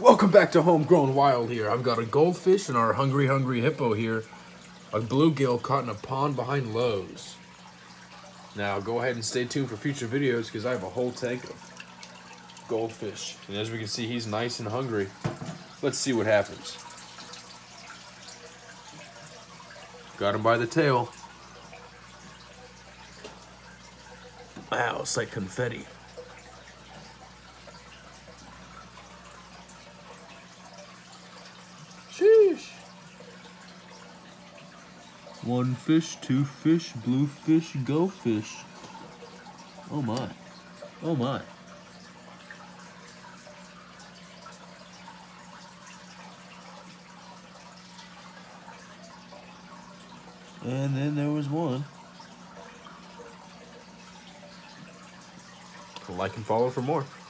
Welcome back to Homegrown Wild here. I've got a goldfish and our hungry, hungry hippo here. A bluegill caught in a pond behind Lowe's. Now, go ahead and stay tuned for future videos because I have a whole tank of goldfish. And as we can see, he's nice and hungry. Let's see what happens. Got him by the tail. Wow, it's like confetti. One fish, two fish, blue fish, go fish. Oh my. Oh my. And then there was one. Like and follow for more.